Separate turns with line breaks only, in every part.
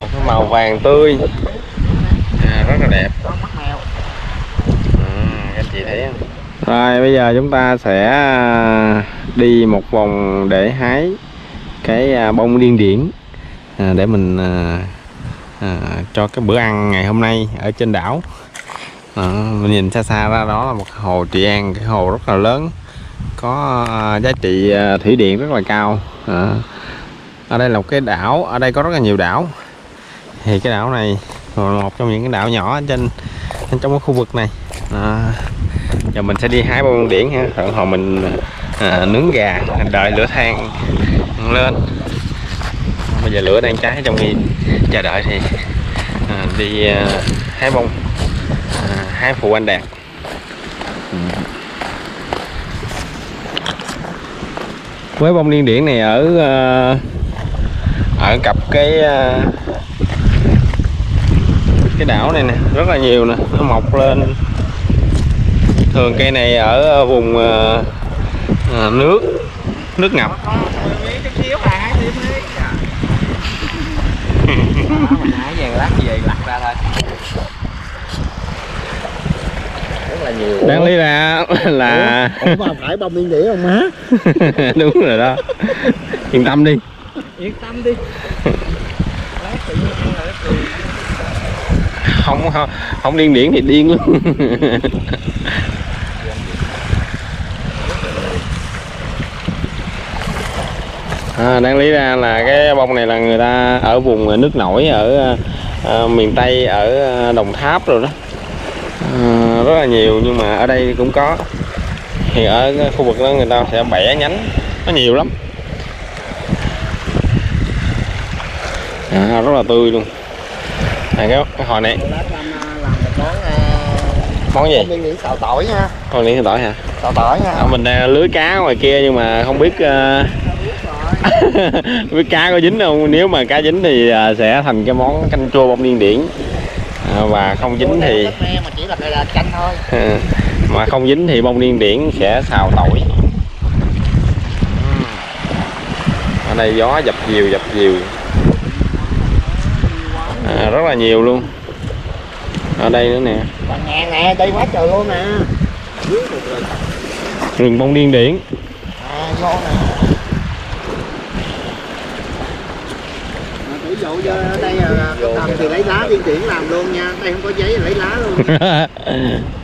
cái màu vàng tươi. À, rất là đẹp. Ừ, các chị thấy rồi bây giờ chúng ta sẽ à, đi một vòng để hái cái à, bông điên điển à, để mình à, à, cho cái bữa ăn ngày hôm nay ở trên đảo. À, mình nhìn xa xa ra đó là một hồ trị an cái hồ rất là lớn có à, giá trị à, thủy điện rất là cao. À, ở đây là một cái đảo ở đây có rất là nhiều đảo. Thì cái đảo này là một trong những cái đảo nhỏ trên trong cái khu vực này. À, giờ mình sẽ đi hái bông điển ha. Rồi hồi mình à, nướng gà đợi lửa than lên. Bây giờ lửa đang cháy trong khi chờ đợi thì à, đi à, hái bông à, hái phụ anh đạt. Ừ. với bông điên điển này ở ở cặp cái cái đảo này nè rất là nhiều nè nó mọc lên thường cây này ở vùng à, nước nước ngập
nãy lát về lặt ra thôi rất là nhiều.
Đáng lý ra là
Ủa? Mà phải bông điên đĩa không má?
Đúng rồi đó. Yên tâm đi.
Yên tâm đi.
Không không, không điên điển thì điên luôn. À, đáng lý ra là cái bông này là người ta ở vùng nước nổi ở à, miền tây ở à, đồng tháp rồi đó. À, rất là nhiều nhưng mà ở đây cũng có. Thì ở khu vực đó người ta sẽ bẻ nhánh nó nhiều lắm. À, rất là tươi luôn. À, cái, cái hồi này.
Món à,
gì
đĩa xào tỏi nha.
Con điển tỏi hả?
Xào tỏi nha.
À, mình đang lưới cá ngoài kia nhưng mà không biết uh, biết cá có dính không. Nếu mà cá dính thì à, sẽ thành cái món canh chua bông điên điển. à, và không dính thì
me mà
không dính thì bông điên điển sẽ xào tỏi. Ở đây gió dập dìu dập dìu. À, rất là nhiều luôn. Ở đây nữa nè.
Ngàn nè đây quá trời luôn nè
rừng bông điên điển.
À ngon nè Mà Ví dụ cho ở đây là cầm thì lấy lá điên điển làm luôn nha. Đây không có giấy là lấy lá luôn.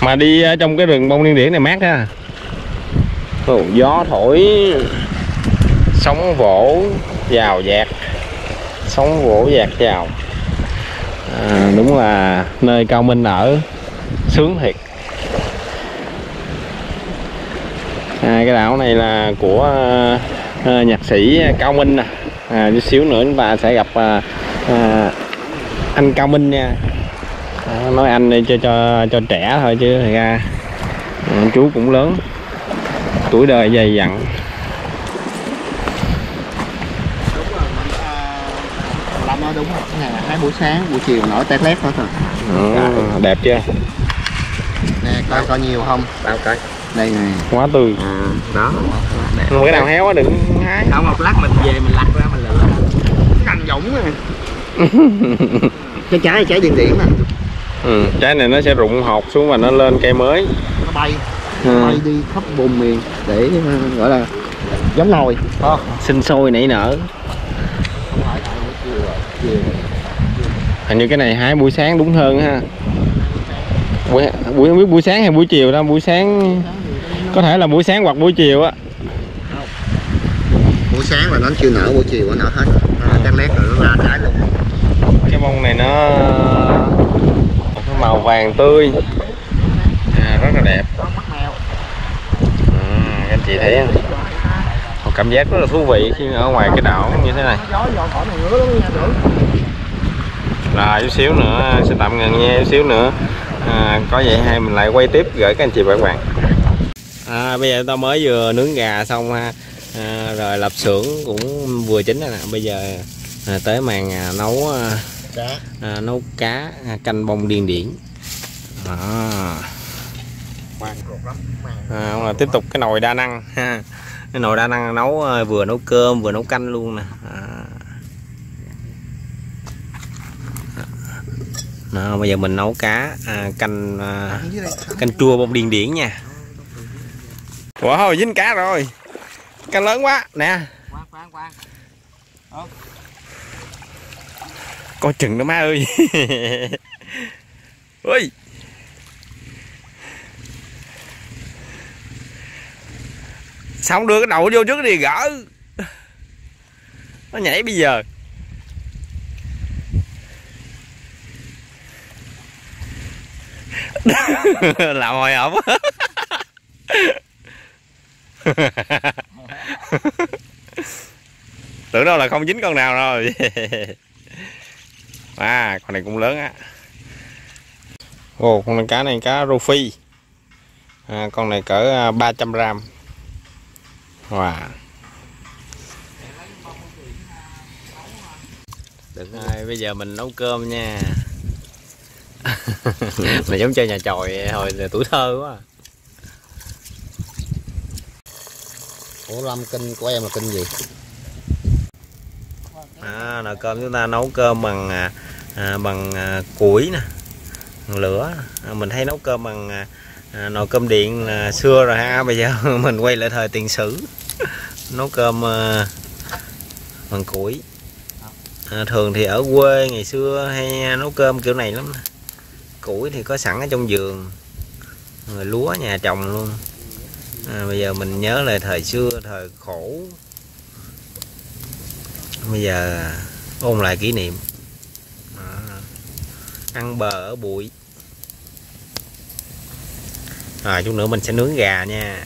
Mà đi ở trong cái rừng bông điên điển này mát ha Ồ, gió thổi. Sóng vỗ vào dạt. Sóng vỗ dạt vào. À, đúng là nơi cao minh ở. Sướng thiệt à, cái đảo này là của à, nhạc sĩ cao minh nè. À, chút xíu nữa chúng ta sẽ gặp à, à, anh cao minh nha. À, nói anh đi cho cho cho trẻ thôi chứ thật ra à, chú cũng lớn tuổi đời dày dặn.
Nói đúng rồi là hai buổi sáng buổi chiều nổi tét lét thôi. Thôi
à, đẹp chưa?
Nè coi coi nhiều không?
Bao coi
đây nè
quá tươi.
À, đó.
Mà cái nào héo á đừng hái.
Không một lát mình về mình lặt ra mình lựa.
Cành dũng nè cái trái trái điên điển nè
ừ, trái này nó sẽ rụng hột xuống và nó lên cây mới.
Nó bay.
Ừ.
bay đi khắp vùng miền để uh, gọi là giống nồi. Không
sinh sôi nảy nở. Hình như cái này hái buổi sáng đúng hơn ha buổi buổi không biết buổi sáng hay buổi chiều đâu buổi sáng có thể là buổi sáng hoặc buổi chiều á.
Buổi sáng là nó chưa nở buổi chiều nó nở hết nó tét lét rồi nó ra trái luôn.
Cái bông này nó nó màu vàng tươi. À, rất là đẹp. À, anh chị thấy không? Một cảm giác rất là thú vị khi ở ngoài cái đảo như thế này. Rồi chút xíu nữa sẽ tạm ngừng nha chút xíu nữa à, có vậy hay mình lại quay tiếp gửi các anh chị và các bạn. À, bây giờ tao mới vừa nướng gà xong ha. À, rồi lập xưởng cũng vừa chín rồi nè. Bây giờ à, tới màn à, nấu à,
cá.
à, nấu cá à, canh bông điên điển. À, à, là tiếp tục cái nồi đa năng ha. Cái nồi đa năng nấu ờ, vừa nấu cơm vừa nấu canh luôn nè. À. Đó, bây giờ mình nấu cá à, canh à, canh chua bông điên điển nha. Wow dính cá rồi. Cá lớn quá nè. Coi chừng đó má ơi. Ui. Xong đưa cái đầu vô trước đi gỡ. Nó nhảy bây giờ. làm hồi hộp. Tưởng đâu là không dính con nào rồi. À con này cũng lớn á. Ồ con này cá này cá rô phi. À, con này cỡ à, 300 gram. Wow. Được rồi bây giờ mình nấu cơm nha này giống chơi nhà chòi hồi tuổi thơ quá
Ủa Lâm kinh của em là kinh gì?
à, nồi cơm chúng ta nấu cơm bằng à, à, bằng à, củi nè bằng lửa à, mình thấy nấu cơm bằng à, à, nồi cơm điện là xưa rồi ha bây giờ mình quay lại thời tiền sử nấu cơm à, bằng củi à, thường thì ở quê ngày xưa hay nấu cơm kiểu này lắm củi thì có sẵn ở trong vườn rồi lúa nhà trồng luôn. À, bây giờ mình nhớ lại thời xưa thời khổ. Bây giờ ôn lại kỷ niệm. À, ăn bờ ở bụi. Rồi chút nữa mình sẽ nướng gà nha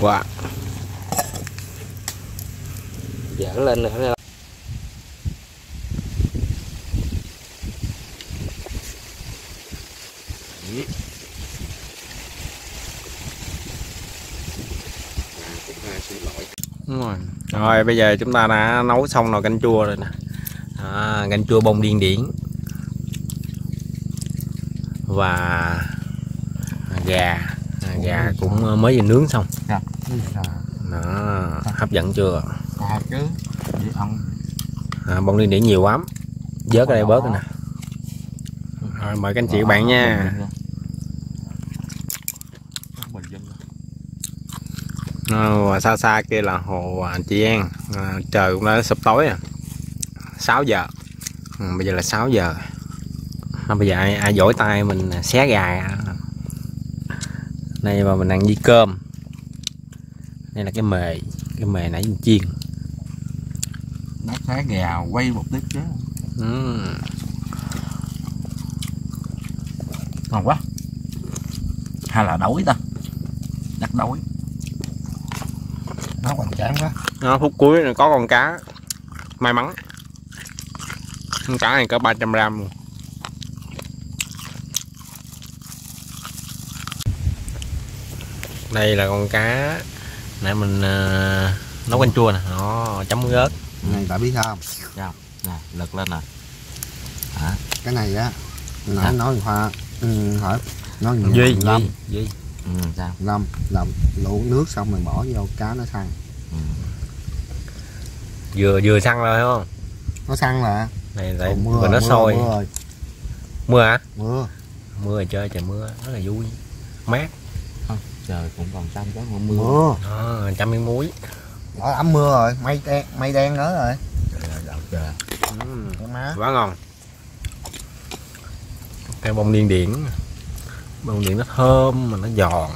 wow dở lên nữa Đúng rồi. rồi bây giờ chúng ta đã nấu xong nồi canh chua rồi nè. À, canh chua bông điên điển. Và gà. À, gà cũng mới vừa nướng xong. Đó hấp dẫn chưa?
À chứ phân
à, bông liên điển nhiều lắm. Vớt ở đây bớt nè. Rồi mời các anh chị các bạn nha. Và xa xa kia là hồ à, Chị An. À, trời cũng đã sụp tối à 6 giờ. À, bây giờ là 6 giờ. À, bây giờ ai, ai dỗi tay mình xé gà. Đây mà mình ăn với cơm. Đây là cái mề cái mề nãy mình chiên
nó xé gà quay một tí chứ.
ừ.
Ngon quá. Hay là đói ta? Chắc đói. Nó còn chán quá.
Đó, phút cuối là có con cá may mắn con cá này có 300 gram luôn đây là con cá nãy mình à, nấu canh chua nè nó chấm muối ớt
Này tại biết sao không?
Sao? Nè, lật lên nè.
Cái này á. Nãy
Hả?
nói Hoa ừ, hỏi nói
duy
Lâm
duy
Ừ, sao?
Lâm làm nước xong rồi bỏ vô cá nó săn
Ừ.
vừa vừa xăng rồi không
nó săn là
này lại
Còn mưa
vừa
rồi,
nó
mưa
sôi
mưa rồi
mưa hả
mưa
mưa rồi chơi trời mưa rất là vui mát
Trời cũng còn xanh chứ không mưa.
mưa
đó chấm miếng muối
đó ấm mưa rồi mây đen mây đen nữa rồi
Trời ơi,
ừ.
má
quá ngon cái bông điên điển bông điển nó thơm mà nó giòn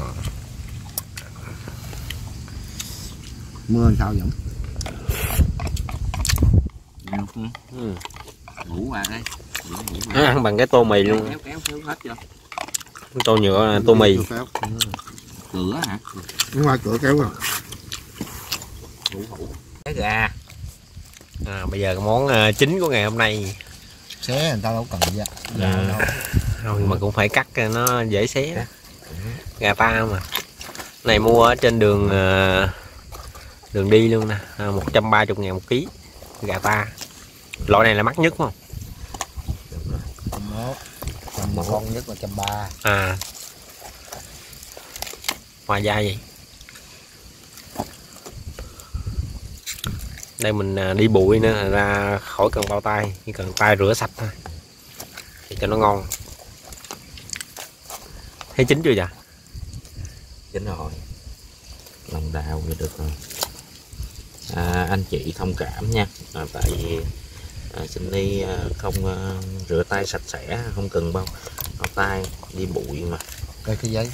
mưa làm sao vậy
Được ừ. Ngủ à đây. À.
ăn bằng cái tô mì luôn
Kéo kéo kéo hết chưa?
tô nhựa tô mì.
Cửa hả?
Đứng ngoài cửa kéo rồi
Ngủ ngủ.
cái gà. À, bây giờ món à, chính của ngày hôm nay.
Xé người ta đâu cần gì
Dạ. thôi mà cũng phải cắt cho nó dễ xé gà ta mà. Này mua ở trên đường ờ, đường đi luôn nè. À, 130 ngàn một ký gà ta loại này là mắc nhất không?
Một con nhất là trăm ba.
À. Ngoài da gì đây mình à, đi bụi nữa ra khỏi cần bao tay chỉ cần tay rửa sạch thôi thì cho nó ngon. Thấy chín chưa vậy?
Chính rồi. Lòng đào thì được rồi. À, Anh chị thông cảm nha. À, Tại vì à, Sinh đi à, không à, rửa tay sạch sẽ Không cần bao, bao tay Đi bụi mà.
Đây cái giấy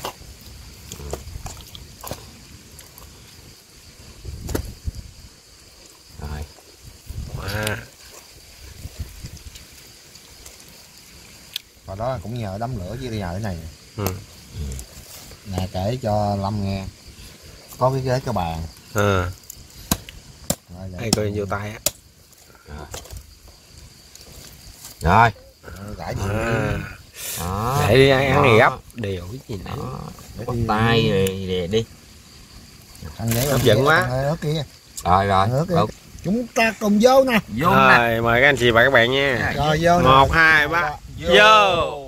Rồi
à,
và đó cũng nhờ đấm lửa với nhờ cái này.
Ừ.
nè kể cho lâm nghe. Có cái ghế cái bàn
à,
Rồi,
hay coi vô tay á.
Rồi.
Gãi gì
à,
đó.
để đi ăn ăn này gấp. Đều cái gì
để
Bắt tay rồi về đi.
Ăn ghế
Hấp dẫn quá.
ghế kia.
Rồi rồi.
Nữa kìa.
Được.
chúng ta cùng vô nè.
Vô nè
rồi mời các anh chị và các bạn nha.
Rồi vô nè.
Một hai ba. Vô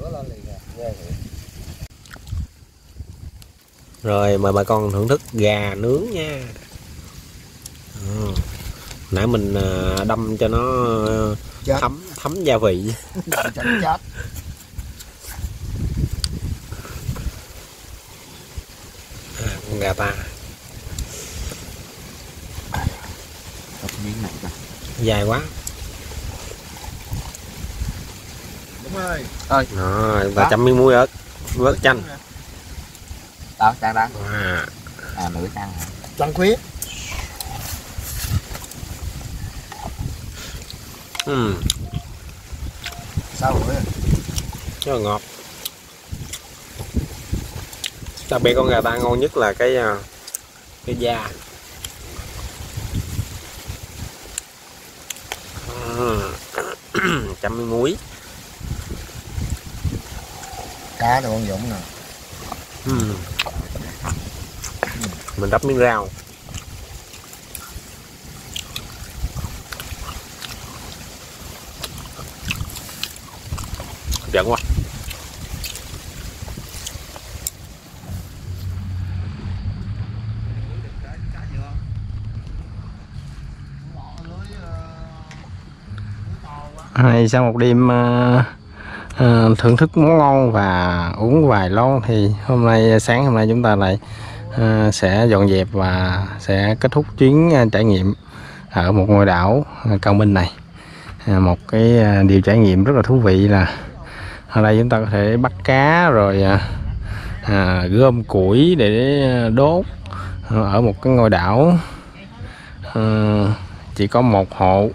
lửa lên liền nè ghê thiệt.
Rồi mời bà con thưởng thức gà nướng nha. Ừ. nãy mình à, đâm cho nó
Chết.
thấm thấm gia vị.
Chết. Chết
con gà ta.
Cắt miếng này coi
dài quá.
Đúng rồi.
Rồi và chấm miếng muối ớt vớt chanh
Đó trang đó.
À,
À nửa trang hả?
Trăng khuyết.
Ừ,
sao rồi
rất là ngọt. Đặc biệt con gà ta ngon nhất là cái à, cái da. Chấm muối.
Cá đồ con dũng nè
ừ mình đắp miếng rau. Hấp dẫn quá Hay sau một đêm uh, thưởng thức món ngon và uống vài lon thì hôm nay sáng hôm nay chúng ta lại Ờ, sẽ dọn dẹp và sẽ kết thúc chuyến ờ, trải nghiệm ở một ngôi đảo ờ, Cao Minh này. Một cái điều trải nghiệm rất là thú vị là ở đây chúng ta có thể bắt cá rồi à, gom củi để đốt ở một cái ngôi đảo. Chỉ có một hộ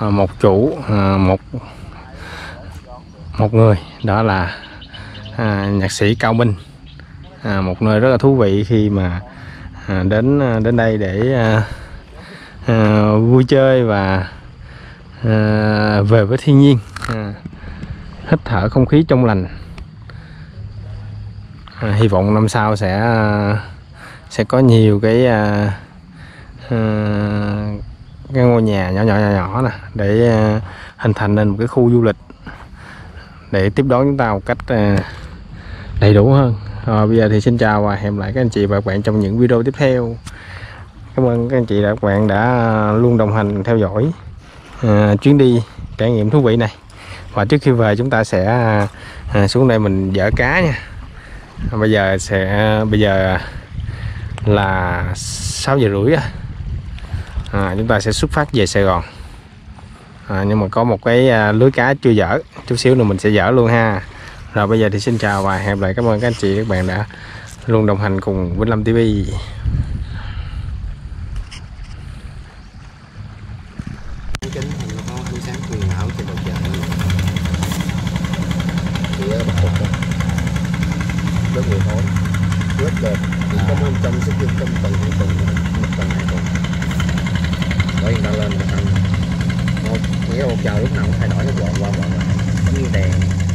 một chủ một một người đó là à, nhạc sĩ Cao Minh à, một nơi rất là thú vị khi mà à, đến à, đến đây để à, à, vui chơi và à, về với thiên nhiên. À, hít thở không khí trong lành. À, hy vọng năm sau sẽ à, sẽ có nhiều cái à, à, cái ngôi nhà nhỏ nhỏ nhỏ nhỏ nè để à, hình thành nên một cái khu du lịch để tiếp đón chúng ta một cách à, đầy đủ hơn rồi bây giờ thì xin chào và hẹn lại các anh chị và các bạn trong những video tiếp theo. Cảm ơn các anh chị và các bạn đã luôn đồng hành theo dõi à, chuyến đi trải nghiệm thú vị này. Và trước khi về chúng ta sẽ à, xuống đây mình dỡ cá nha. Bây giờ sẽ bây giờ là 6 giờ rưỡi à, chúng ta sẽ xuất phát về Sài Gòn. À, nhưng mà có một cái lưới cá chưa dở chút xíu nữa mình sẽ dở luôn ha rồi bây giờ thì xin chào và hẹn gặp lại. Cảm ơn các anh chị, các bạn đã luôn đồng hành cùng Vĩnh Lâm TV
kính thì nó có ánh sáng huyền ảo trên bầu trời thì ở bắc rất nhiều hố rất đẹp chỉ có năm trăm sẽ dương trong tầng hai tầng một tầng hai tầng bởi người ta lên người ta một nghĩa một trời lúc nào cũng thay đổi cái bọn qua bọn lại. Giống như đèn.